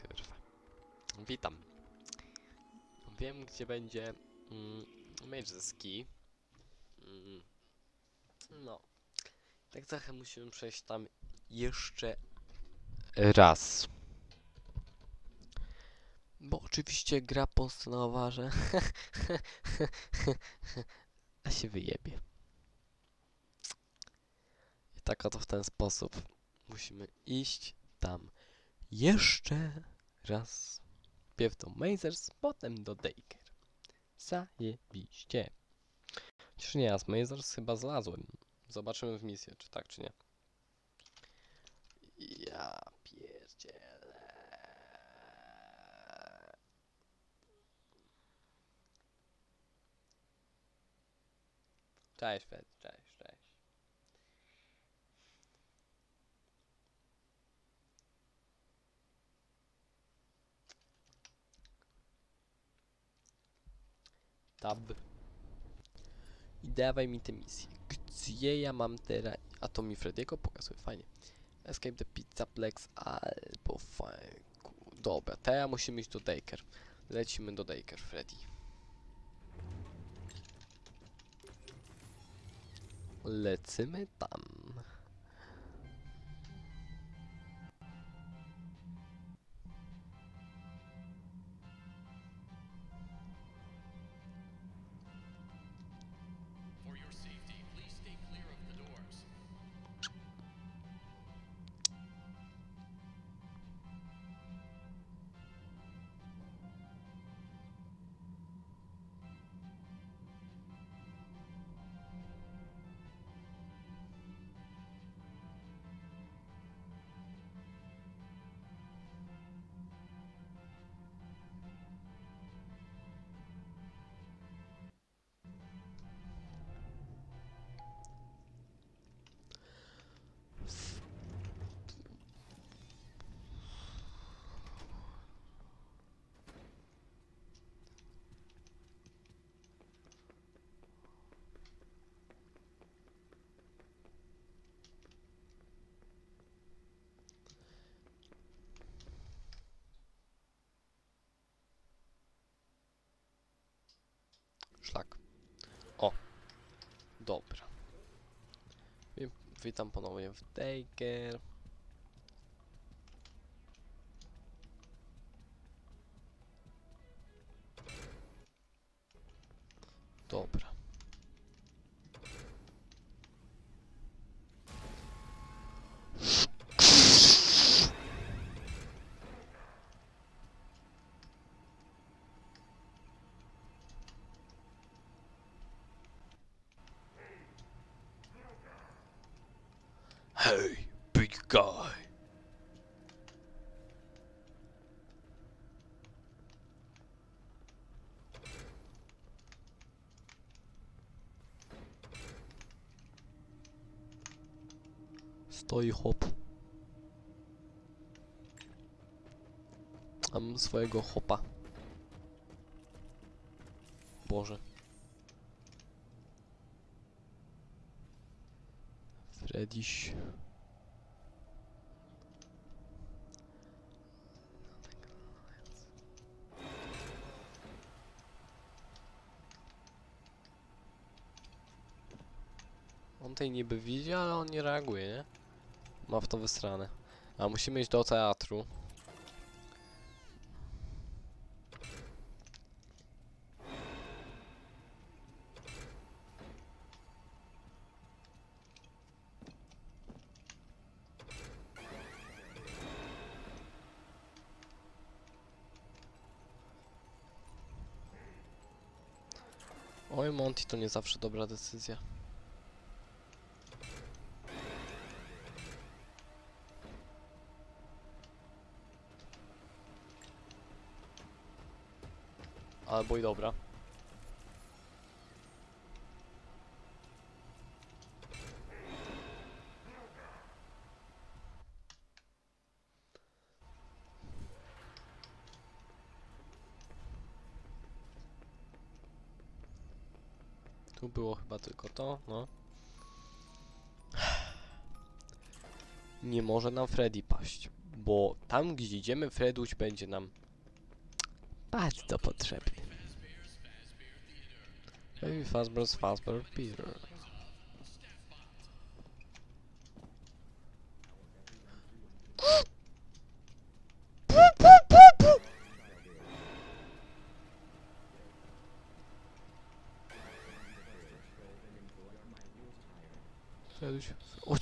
Kurwa. Witam. Wiem, gdzie będzie mm, mecz ze ski. Mm, no. Tak trochę musimy przejść tam jeszcze raz. Bo oczywiście gra postanowiła, że a się wyjebie. Tak oto w ten sposób musimy iść tam jeszcze raz. Pierw do Mazers, potem do Daker. Zajebiście. Chociaż nie, ja z Mazers chyba znalazłem. Zobaczymy w misję, czy tak, czy nie. Ja pierdzielę. Cześć, Fred, cześć, cześć. Tab. I dawaj mi tę misję. Gdzie ja mam teraz... A to mi Frediego pokazuje, fajnie. Escape the Pizzaplex albo fajnie. Dobra, teraz musimy iść do Daker. Lecimy do Daker, Freddy. Lecymy tam. Szlak. O. Dobra. Wi- Witam ponownie w Daker. Hey, big guy. Стой хоп. Ам своего хопа. Боже. Вредище. Tej niby widzi, ale on nie reaguje, nie? Ma w to wysrane. A musimy iść do teatru. Oj, Monty to nie zawsze dobra decyzja. Albo i dobra. Tu było chyba tylko to, no. nie może nam Freddy paść, bo tam gdzie idziemy Freduś będzie nam bardzo potrzebny. Baby Fazbear's Fazbear Peter.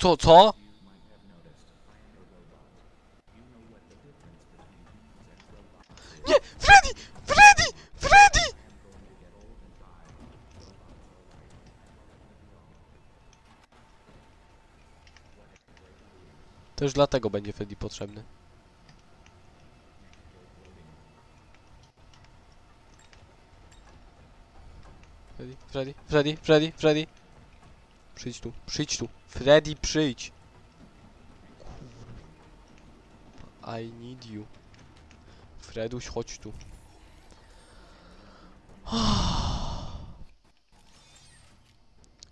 Co, co? Już dlatego będzie Freddy potrzebny. Freddy, Freddy, Freddy, Freddy, Freddy. Przyjdź tu, przyjdź tu. Freddy, przyjdź. I need you. Freduś, chodź tu.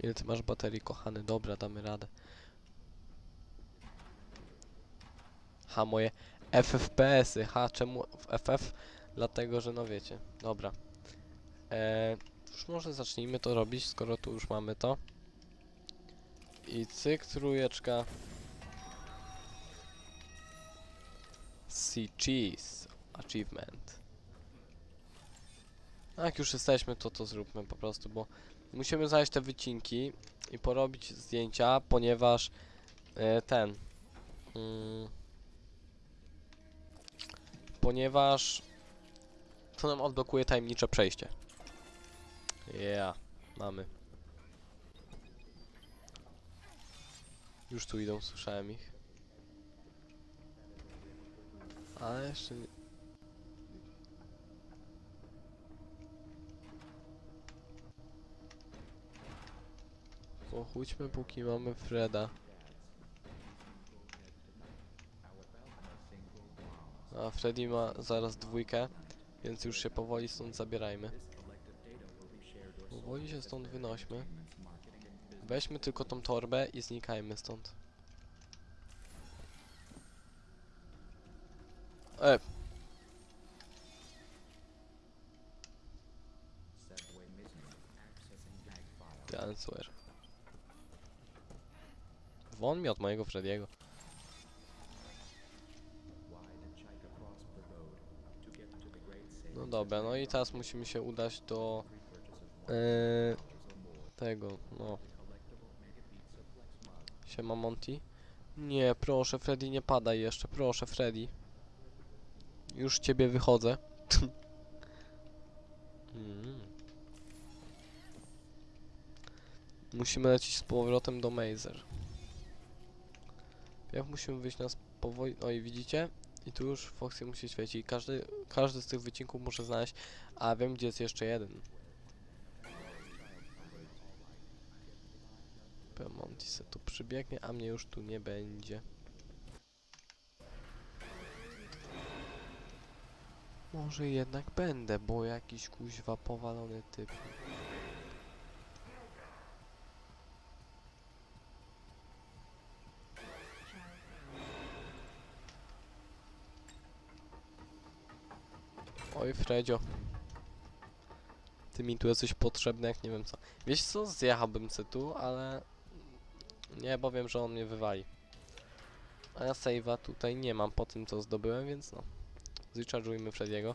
Ile ty masz baterii, kochany? Dobra, damy radę. Ha, moje FFPS-y. Ha, czemu FF? Dlatego, że no wiecie. Dobra. Eee, już może zacznijmy to robić, skoro tu już mamy to. I cyk, trójeczka. Sea Cheese Achievement. A jak już jesteśmy, to to zróbmy po prostu, bo musimy znaleźć te wycinki i porobić zdjęcia, ponieważ e, ten. Mm, ponieważ to nam odblokuje tajemnicze przejście. Yeah, mamy. Już tu idą, słyszałem ich. Ale jeszcze nie... Pochódźmy póki mamy Freda. A Freddy ma zaraz dwójkę, więc już się powoli stąd zabierajmy. Powoli się stąd wynośmy. Weźmy tylko tą torbę i znikajmy stąd. E, answer. Won mi od mojego Frediego. Dobra, no i teraz musimy się udać do yy, tego, no. Siema Monty. Nie, proszę Freddy, nie padaj jeszcze, proszę Freddy. Już ciebie wychodzę. mm. Musimy lecieć z powrotem do Mazer. Jak musimy wyjść na powoli... Oj, widzicie? I tu już Foxy musi świecić. Każdy, każdy z tych wycinków muszę znaleźć. A wiem, gdzie jest jeszcze jeden. Monty se tu przybiegnie, a mnie już tu nie będzie. Może jednak będę, bo jakiś kuźwa powalony typ. Oj, Fredzio. Ty mi tu jesteś potrzebny, jak nie wiem co. Wiesz co, zjechałbym se tu, ale... Nie, bo wiem, że on mnie wywali. A ja save'a tutaj nie mam po tym, co zdobyłem, więc no. Zrecharge'ujmy Frediego.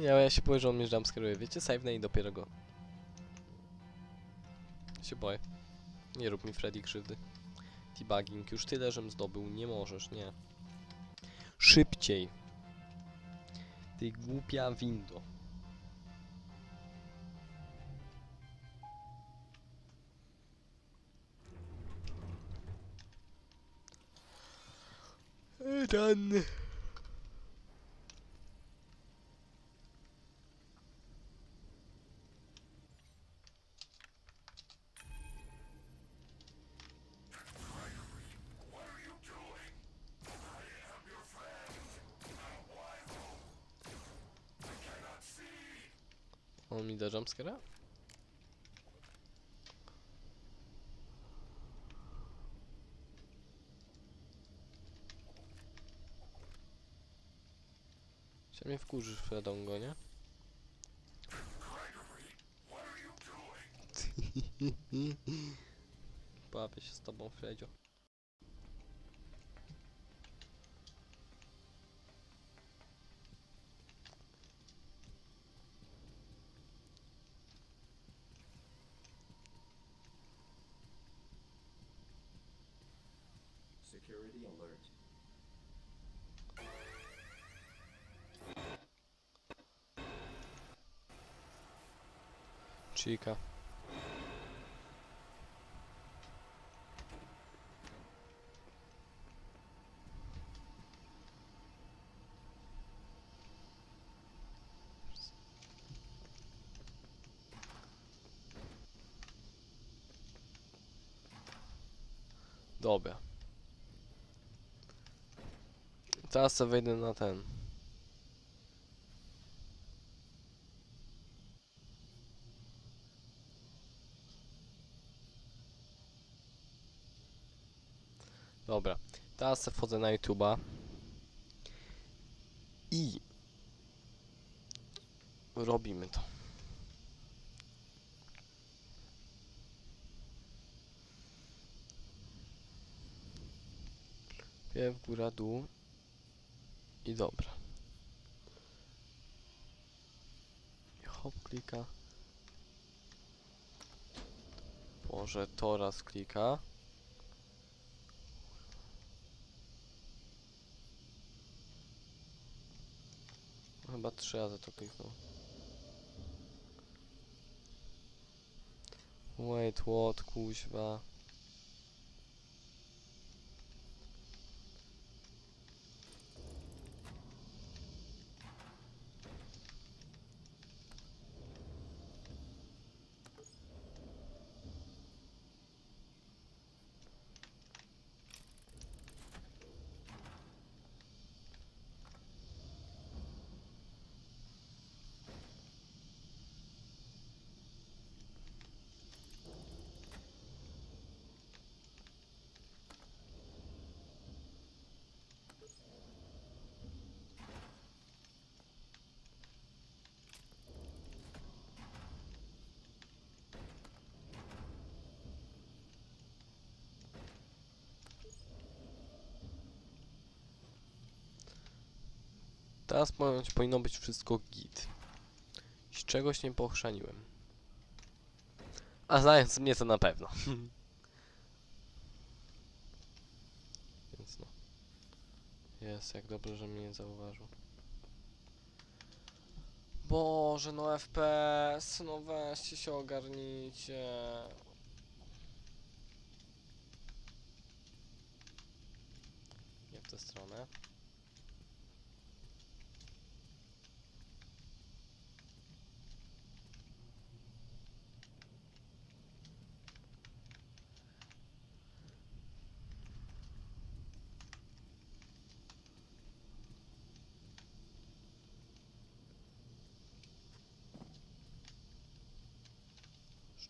Ja, ja się boję, że on mnie jumpscaruje. Wiecie, save i dopiero go. Się boję. Nie rób mi Freddy krzywdy. Debugging. Już tyle, żem zdobył. Nie możesz, nie. Szybciej. Ty głupia windo. Ranny. On mi da jumpscare'a? Się mnie wkurzysz, Fredongo, nie? Bawię się z tobą, Fredzio. Chica. Dobra. Teraz wejdę na ten. Dobra, teraz sobie wchodzę na YouTube'a i robimy to. Pierw góra, dół i dobra. I hop klika. Może to raz klika. Chyba trzy razy to kliknął. Wait, what, kuźwa. Teraz powinno być wszystko git. Z czegoś nie pochrzaniłem. A znając mnie to na pewno. Więc no. Jest, jak dobrze, że mnie nie zauważył. Boże, no FPS, no weźcie się ogarnijcie. Nie w tę stronę.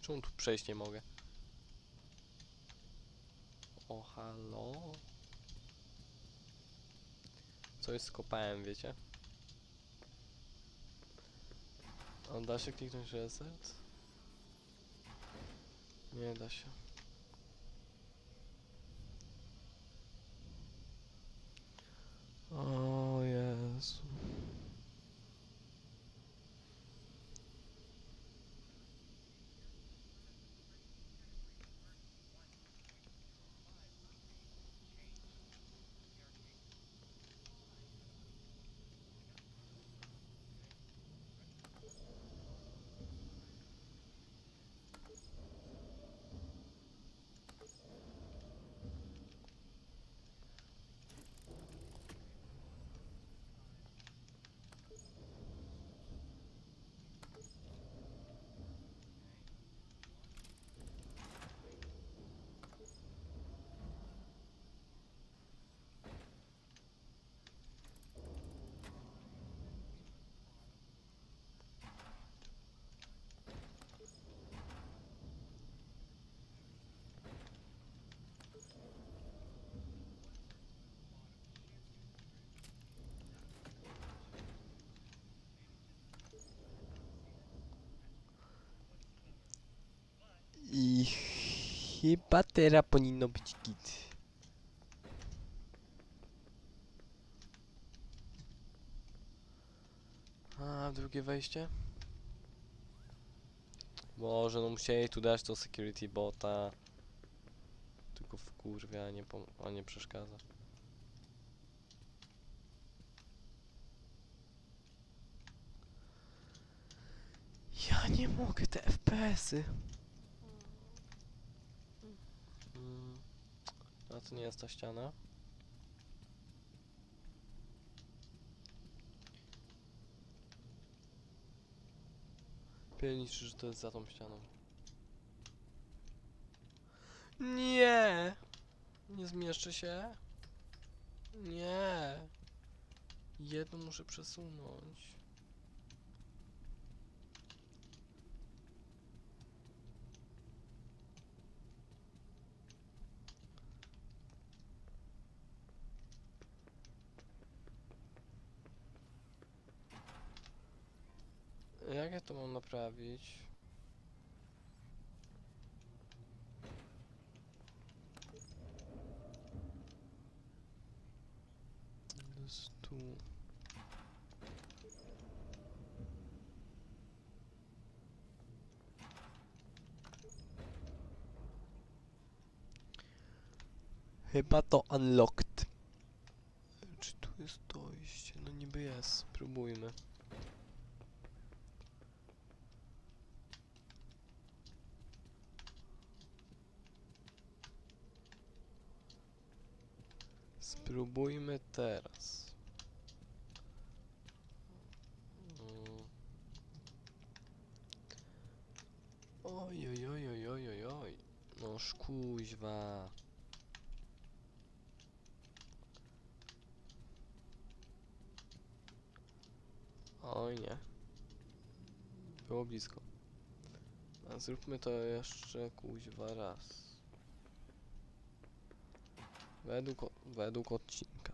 Czemu tu przejść nie mogę? O, halo? Coś skopałem, wiecie? A da się kliknąć reset? Nie da się. O... Chyba teraz powinno być git. A, drugie wejście? Może no musieli tu dać to security bota. Tylko w kurwie, a nie, a nie przeszkadza. Ja nie mogę te FPS-y. Mm. A to nie jest ta ściana? Pierniczy, że to jest za tą ścianą. Nie! Nie zmieszczę się? Nie! Jedno muszę przesunąć. Jak ja to mam naprawić? Jest tu. Chyba to unlocked. Czy tu jest dojście? No niby jest. Spróbujmy. Teraz. Oj, oj, oj, oj, oj, oj, oj. No szkuźwa. Oj nie. Było blisko. A zróbmy to jeszcze kuźwa raz. Według, według odcinka.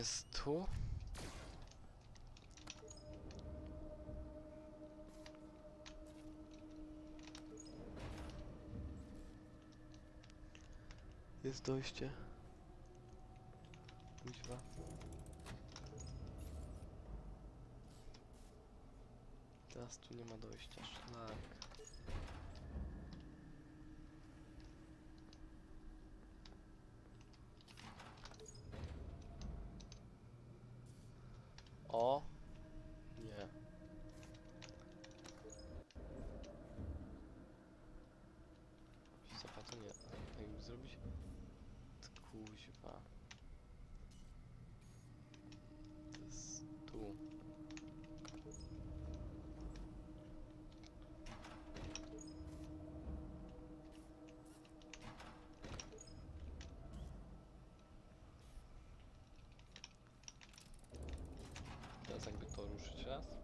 jest tu? Jest dojście. Kuźwa. Teraz tu nie ma dojścia, szlak. O! Nie. Stopa to nie. a Jakby zrobić... Kuźwa. To jest tu. Teraz jakby to ruszyć raz.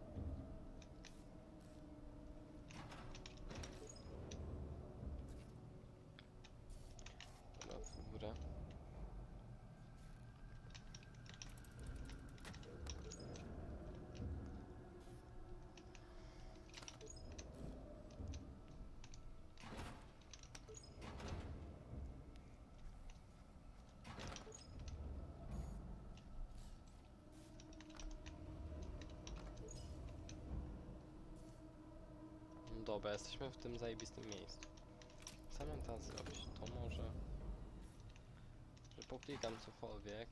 Dobra, jesteśmy w tym zajebistym miejscu. Co mam teraz zrobić? To może... Że poklikam cokolwiek.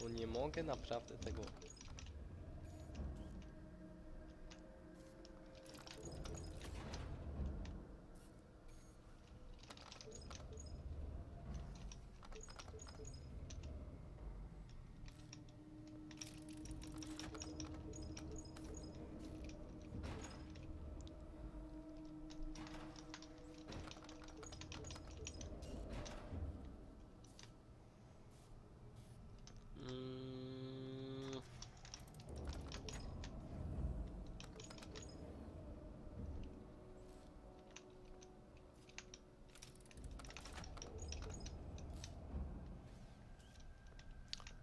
Bo nie mogę naprawdę tego... Mm.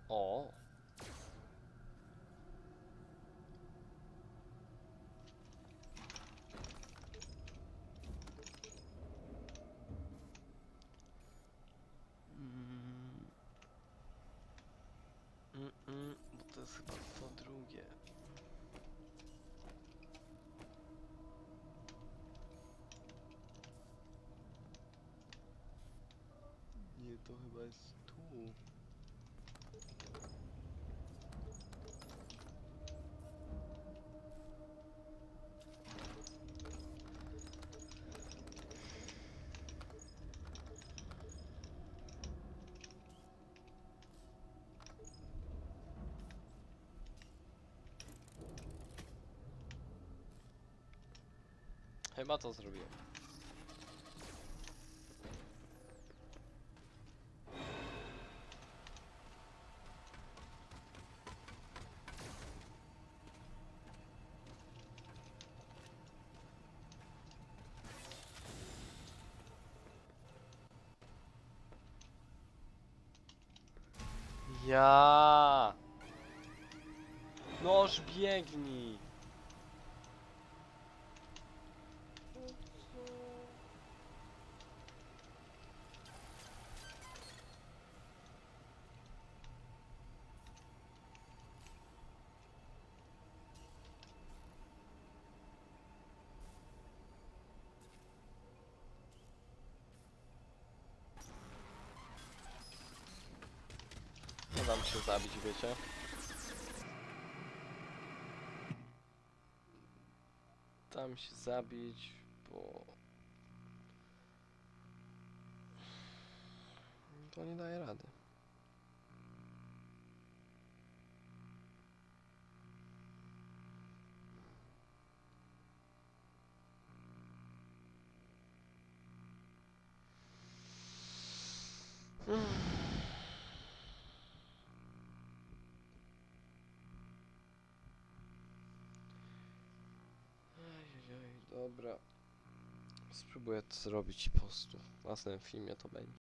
O. Mm. Mm, mm, bo to jest chyba to drugie. Nie, to chyba jest tu. Chyba to zrobiłem. Ja. Noż biegnij. Nie dam się zabić, wiecie? Dam się zabić, bo... To nie daje rady. Ajajaj, dobra. Spróbuję to zrobić po prostu. W następnym filmie to będzie.